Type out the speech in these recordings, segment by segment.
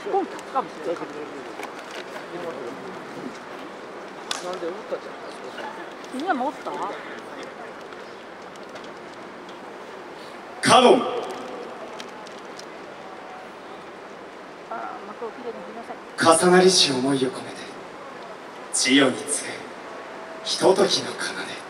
か。ったじゃん。カノン。重なりし思いを込めて千代に告げひとときの奏で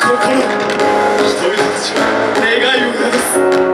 心一人たち願いを流す。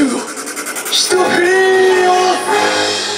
球を一振りを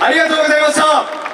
ありがとうございました。